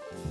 Bye.